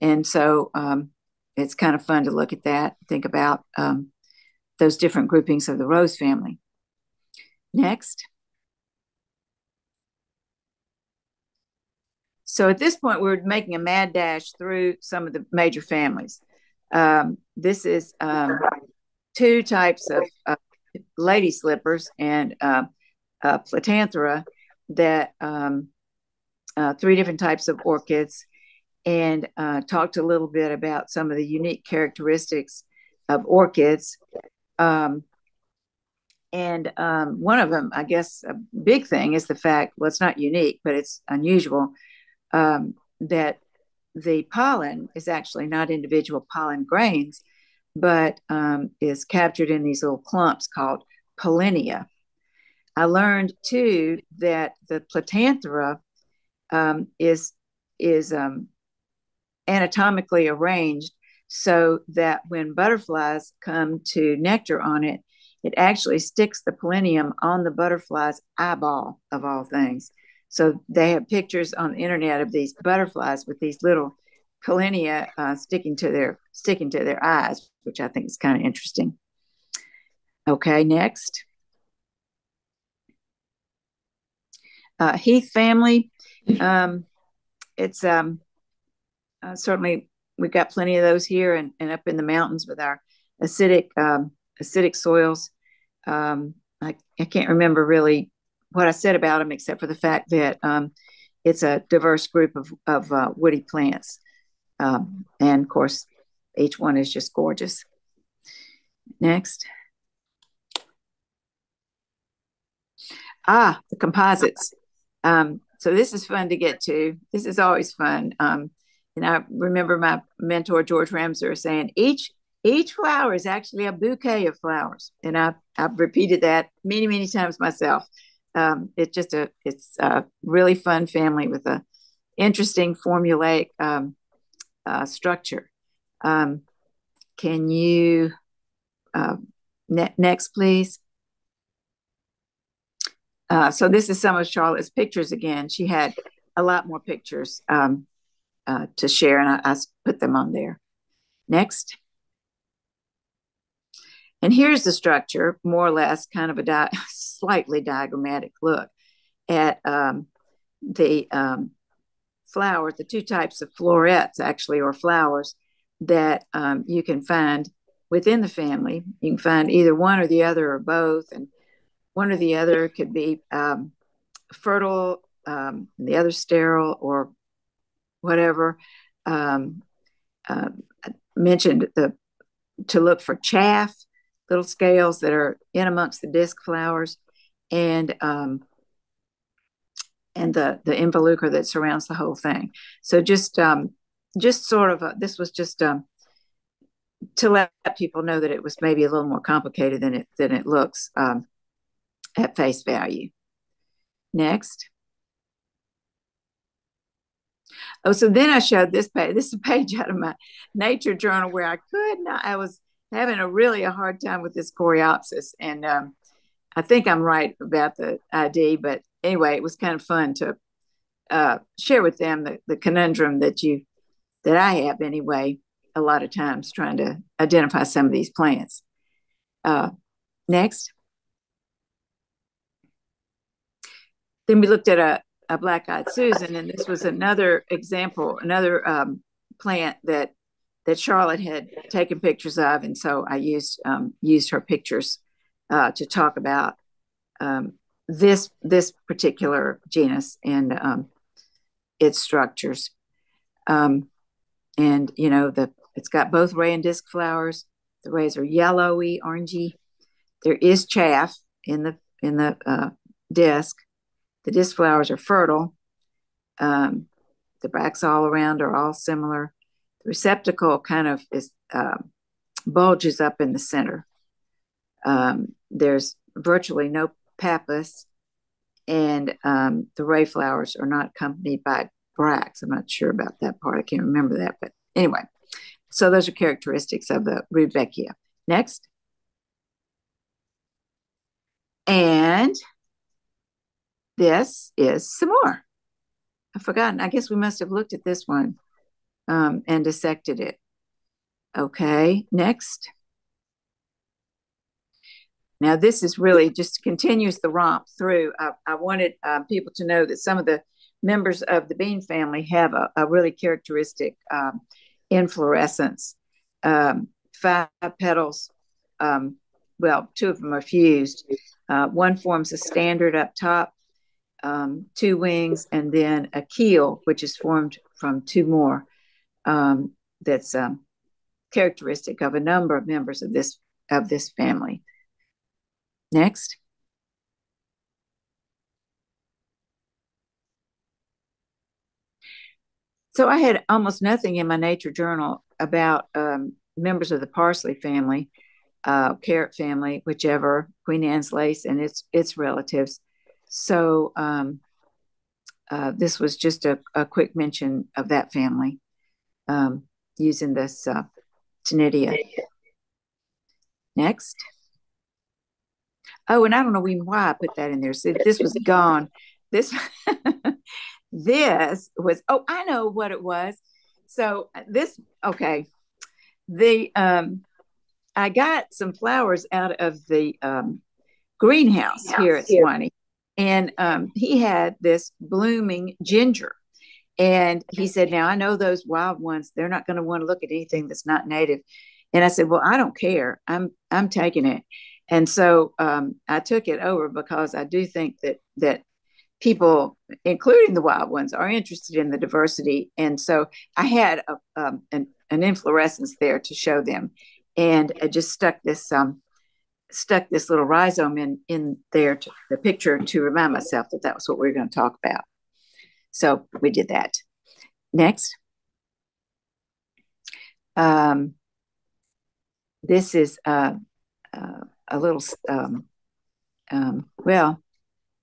and so um, it's kind of fun to look at that, think about um, those different groupings of the rose family. Next. So at this point, we're making a mad dash through some of the major families. Um, this is um, two types of uh, lady slippers and uh, uh, Platanthera that um, uh, three different types of orchids and uh, talked a little bit about some of the unique characteristics of orchids. Um, and um, one of them, I guess, a big thing is the fact, well, it's not unique, but it's unusual um, that the pollen is actually not individual pollen grains, but um, is captured in these little clumps called pollinia. I learned too that the Platanthera um, is is um, anatomically arranged so that when butterflies come to nectar on it, it actually sticks the pollinia on the butterfly's eyeball of all things. So they have pictures on the internet of these butterflies with these little pollinia uh, sticking to their sticking to their eyes, which I think is kind of interesting. Okay, next. Uh, Heath family. Um, it's um, uh, certainly we've got plenty of those here and, and up in the mountains with our acidic um, acidic soils. Um, I, I can't remember really what I said about them, except for the fact that um, it's a diverse group of, of uh, woody plants. Um, and of course, each one is just gorgeous. Next. Ah, the composites. Um, so this is fun to get to. This is always fun. And I remember my mentor George Ramser saying each each flower is actually a bouquet of flowers, and I I've repeated that many many times myself. Um, it's just a it's a really fun family with a interesting formulaic um, uh, structure. Um, can you uh, ne- next, please? Uh, so this is some of Charlotte's pictures again. She had a lot more pictures um, uh, to share, and I, I, put them on there. Next. And here's the structure, more or less, kind of a di slightly diagrammatic look at um, the um, flowers, the two types of florets, actually, or flowers that um, you can find within the family. You can find either one or the other or both, and one or the other could be um, fertile, um, the other sterile, or whatever. Um, uh, mentioned the to look for chaff, little scales that are in amongst the disc flowers, and um, and the the involucre that surrounds the whole thing. So just um, just sort of a, this was just um, to let people know that it was maybe a little more complicated than it than it looks um, at face value. Next. Oh, so then I showed this page. This is a page out of my nature journal where I could not, I was having a really a hard time with this coreopsis. And um, I think I'm right about the ID, but anyway, it was kind of fun to uh, share with them the, the conundrum that you that I have anyway. A lot of times trying to identify some of these plants. Uh, next. Then we looked at a, a black-eyed Susan, and this was another example, another um, plant that that Charlotte had taken pictures of, and so I used um, used her pictures uh, to talk about um, this this particular genus and um, its structures. Um, and you know the it's got both ray and disc flowers. The rays are yellowy, orangey. There is chaff in the in the uh, disc. The disc flowers are fertile. Um, the bracts all around are all similar. The receptacle kind of is uh, bulges up in the center. Um, there's virtually no pappus, and um, the ray flowers are not accompanied by bracts. I'm not sure about that part. I can't remember that, but anyway. So those are characteristics of the Rudbeckia. Next. And this is some more. I've forgotten. I guess we must have looked at this one um, and dissected it. Okay, next. Now, this is really just continues the romp through. I, I wanted uh, people to know that some of the members of the bean family have a, a really characteristic um, inflorescence. Um, five petals, um, well, two of them are fused. Uh, one forms a standard up top, um, two wings, and then a keel, which is formed from two more. Um, that's um, characteristic of a number of members of this of this family. Next. So I had almost nothing in my nature journal about um, members of the parsley family, uh, carrot family, whichever, Queen Anne's lace and its its relatives. So um, uh, this was just a, a, quick mention of that family um, using this uh, Taenidia. Next. Oh, and I don't know even why I put that in there. So this was gone. This this was oh i know what it was so uh, this okay the um i got some flowers out of the um greenhouse here at Sewanee and um he had this blooming ginger. And he said now i know those wild ones they're not going to want to look at anything that's not native. And i said well i don't care. I'm i'm taking it. And so um, i took it over because i do think that that people, including the wild ones, are interested in the diversity. And so I had a, um, an, an, inflorescence there to show them, and I just stuck this um, stuck this little rhizome in in there to the picture to remind myself that that was what we were going to talk about. So we did that. Next. Um, this is uh, uh, a little, um, um, well,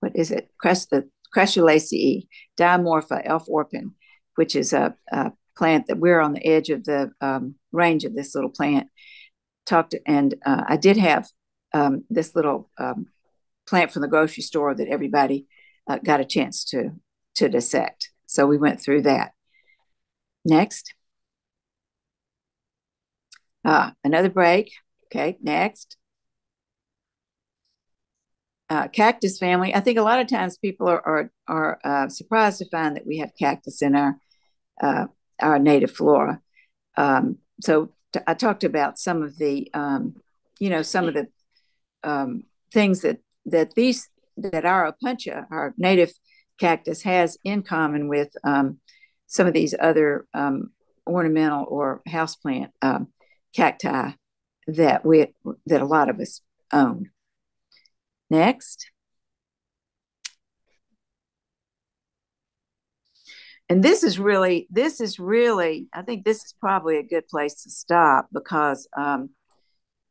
what is it? Crest the Crassulaceae Diamorpha elf orpine, which is a, a, plant that we're on the edge of the um, range of this little plant. Talked and uh, I did have um, this little um, plant from the grocery store that everybody uh, got a chance to to dissect. So we went through that. Next. Uh, another break. Okay, next uh, cactus family. I think a lot of times people are are, are uh, surprised to find that we have cactus in our uh, our native flora. Um, so t- I talked about some of the um, you know some of the um, things that that these that our opuntia, our native cactus, has in common with um, some of these other um, ornamental or houseplant um, cacti that we that a lot of us own. Next. And this is really, this is really, I think this is probably a good place to stop because um,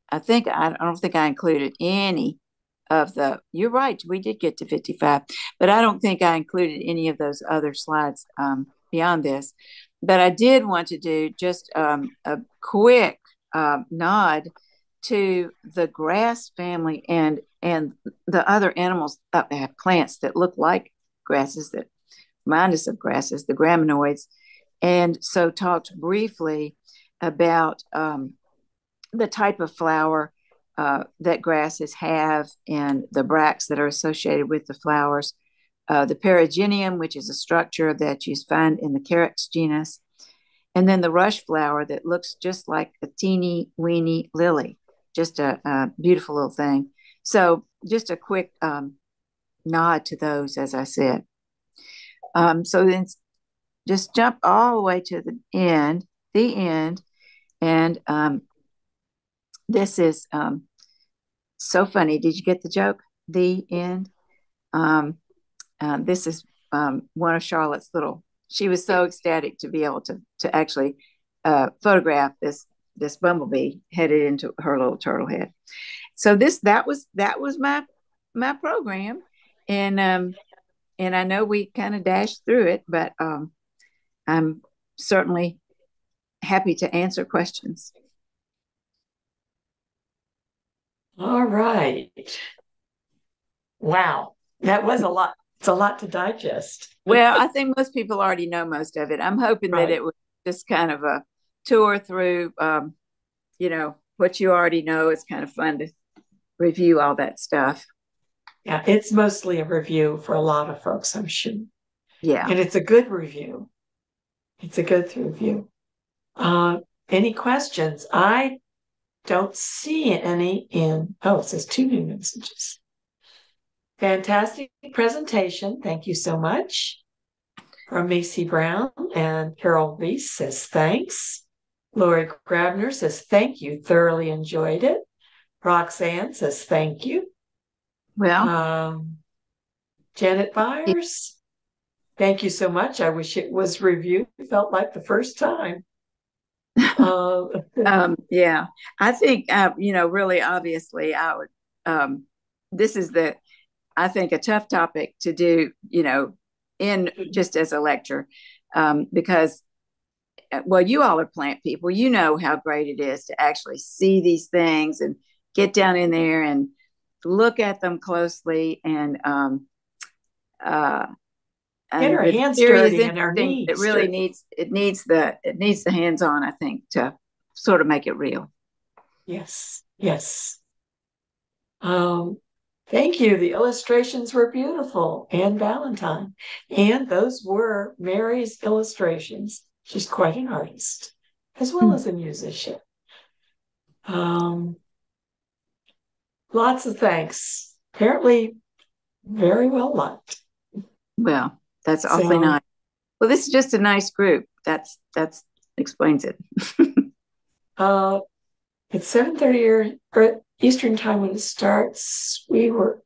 I think, I, I don't think I included any of the, you're right, we did get to 55, but I don't think I included any of those other slides um, beyond this. But I did want to do just um, a quick uh, nod to the grass family and and the other animals uh, have plants that look like grasses that remind us of grasses, the graminoids, and so talked briefly about um, the type of flower uh, that grasses have and the bracts that are associated with the flowers. Uh, the perigynium, which is a structure that you find in the Carex genus, and then the rush flower that looks just like a teeny weeny lily, just a, a beautiful little thing. So, just a quick um, nod to those, as I said. Um, so then, just jump all the way to the end, the end, and um, this is um, so funny. Did you get the joke? The end. Um, uh, this is um, one of Charlotte's little. She was so ecstatic to be able to to actually uh, photograph this this bumblebee headed into her little turtle head. So this that was that was my my program, and um, and I know we kind of dashed through it, but um, I'm certainly happy to answer questions. All right. Wow. That was a lot. It's a lot to digest. well, I think most people already know most of it. I'm hoping right. that it was just kind of a tour through, um, you know, what you already know. It's kind of fun to review all that stuff. Yeah, it's mostly a review for a lot of folks, I'm sure. Yeah. And it's a good review. It's a good review. Uh, any questions? I don't see any in, oh, it says two new messages. Fantastic presentation. Thank you so much. From Macy Brown and Carol Reese says thanks. Lori Grabner says thank you. Thoroughly enjoyed it. Roxanne says thank you. Well, um, Janet Byers, thank you so much. I wish it was reviewed. It felt like the first time. Uh, um, yeah, I think uh, you know, really, obviously, I would. Um, this is the, I think, a tough topic to do. You know, in just as a lecture, um, because uh, well, you all are plant people. You know how great it is to actually see these things and get down in there and look at them closely and um, uh, get our hands dirty and our knees. It really needs it needs the it needs the hands on. I think to sort of make it real. Yes, yes. Um, thank you. The illustrations were beautiful, and Valentine, and those were Mary's illustrations. She's quite an artist as well mm. as a musician. Um, lots of thanks. Apparently, very well liked. Well, that's awfully so, nice. Well, this is just a nice group. That's that's explains it. uh, it's seven thirty or Eastern time when it starts. We were,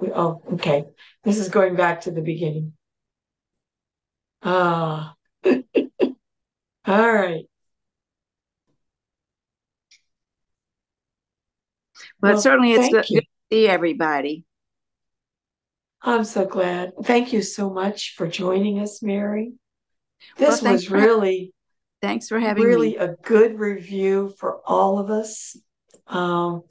we, oh, okay. This is going back to the beginning. Ah, uh, all right. Well, well certainly it's good to see everybody. I'm so glad. Thank you so much for joining us, Mary. This well, was really thanks for having really me. a good review for all of us. Um,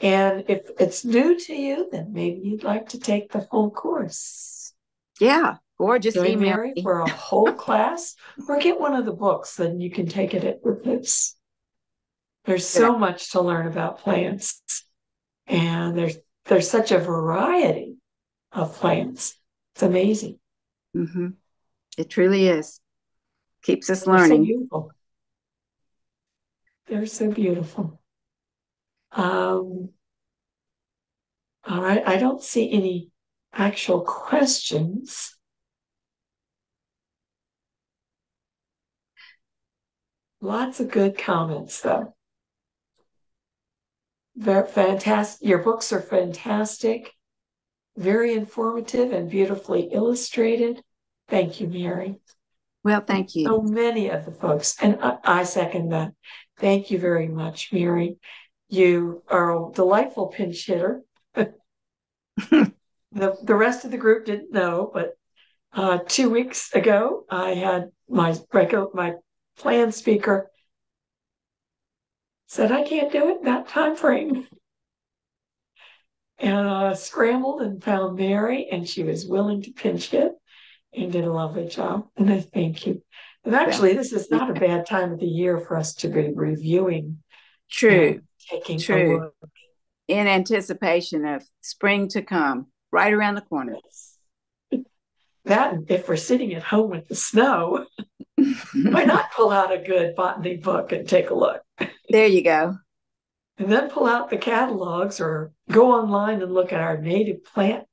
and if it's new to you, then maybe you'd like to take the full course. Yeah, or just Join email Mary me. for a whole class, or get one of the books, then you can take it at this. There's so much to learn about plants, and there's there's such a variety of plants. It's amazing. Mm-hmm. It truly is. Keeps us They're learning. So beautiful. They're so beautiful. Um, all right. I don't see any actual questions. Lots of good comments, though. Very fantastic. Your books are fantastic very informative and beautifully illustrated. Thank you, Mary. Well, thank you. So many of the folks, and I, I second that. Thank you very much, Mary. You are a delightful pinch hitter. the the rest of the group didn't know, but uh, two weeks ago, I had my my plan speaker said, I can't do it in that time frame. And uh, scrambled and found Mary, and she was willing to pinch hit and did a lovely job. And I thank you. And actually, this is not a bad time of the year for us to be reviewing, True. taking a True. look. In anticipation of spring to come, right around the corner. That, if we're sitting at home with the snow, why not pull out a good botany book and take a look? there you go. And then pull out the catalogs or go online and look at our native plant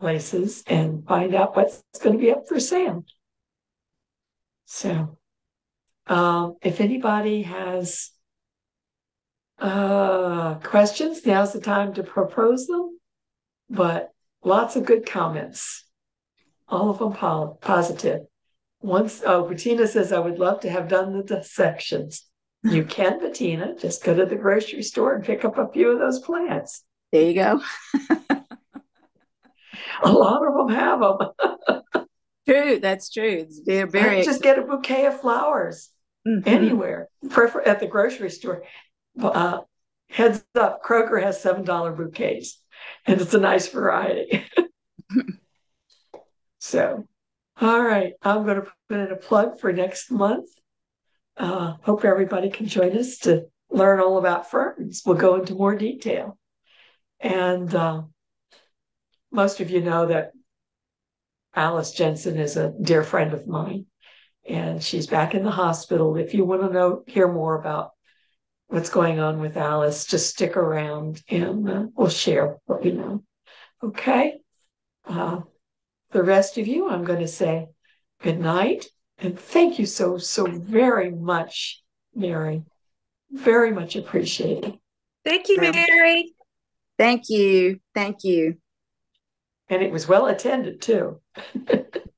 places and find out what's going to be up for sale. So, um, if anybody has uh, questions, now's the time to propose them. But lots of good comments, all of them po- positive. Once, oh, Bettina says, I would love to have done the dissections. You can, Bettina, just go to the grocery store and pick up a few of those plants. There you go. A lot of them have them. True. That's true. They're very just get a bouquet of flowers Mhm. anywhere, prefer at the grocery store. Uh, heads up, Kroger has seven dollar bouquets, and it's a nice variety. so, all right, I'm going to put in a plug for next month. Uh, hope everybody can join us to learn all about ferns. We'll go into more detail, and uh, most of you know that Alice Jensen is a dear friend of mine, and she's back in the hospital. If you want to know, hear more about what's going on with Alice, just stick around and uh, we'll share what we know. Okay. Uh, the rest of you, I'm going to say good night and thank you so, so very much, Mary. Very much appreciated. Thank you, Yeah. Mary. Thank you. Thank you. And it was well attended too.